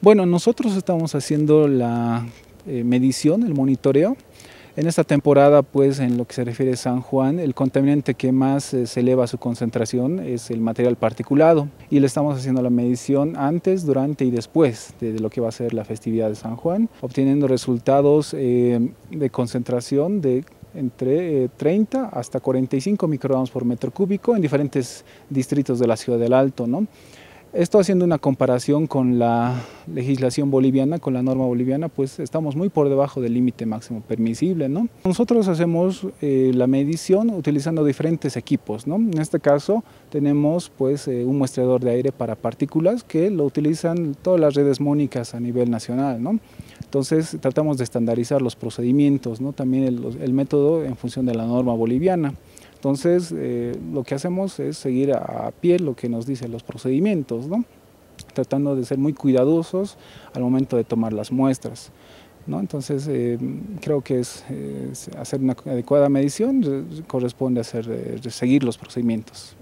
Bueno, nosotros estamos haciendo la eh, medición, el monitoreo. En esta temporada, pues en lo que se refiere a San Juan, el contaminante que más eh, se eleva su concentración es el material particulado y le estamos haciendo la medición antes, durante y después de, lo que va a ser la festividad de San Juan, obteniendo resultados eh, de concentración de entre 30 hasta 45 microgramos por metro cúbico en diferentes distritos de la ciudad del Alto. ¿no? Esto haciendo una comparación con la legislación boliviana, con la norma boliviana, pues estamos muy por debajo del límite máximo permisible. ¿no? Nosotros hacemos eh, la medición utilizando diferentes equipos. ¿no? En este caso tenemos pues, eh, un muestreador de aire para partículas que lo utilizan todas las redes mónicas a nivel nacional. ¿no? Entonces tratamos de estandarizar los procedimientos, ¿no? también el, el método en función de la norma boliviana. Entonces, eh, lo que hacemos es seguir a, pie lo que nos dicen los procedimientos, ¿no? Tratando de ser muy cuidadosos al momento de tomar las muestras. ¿no? Entonces, eh, creo que es, hacer una adecuada medición, corresponde hacer, seguir los procedimientos.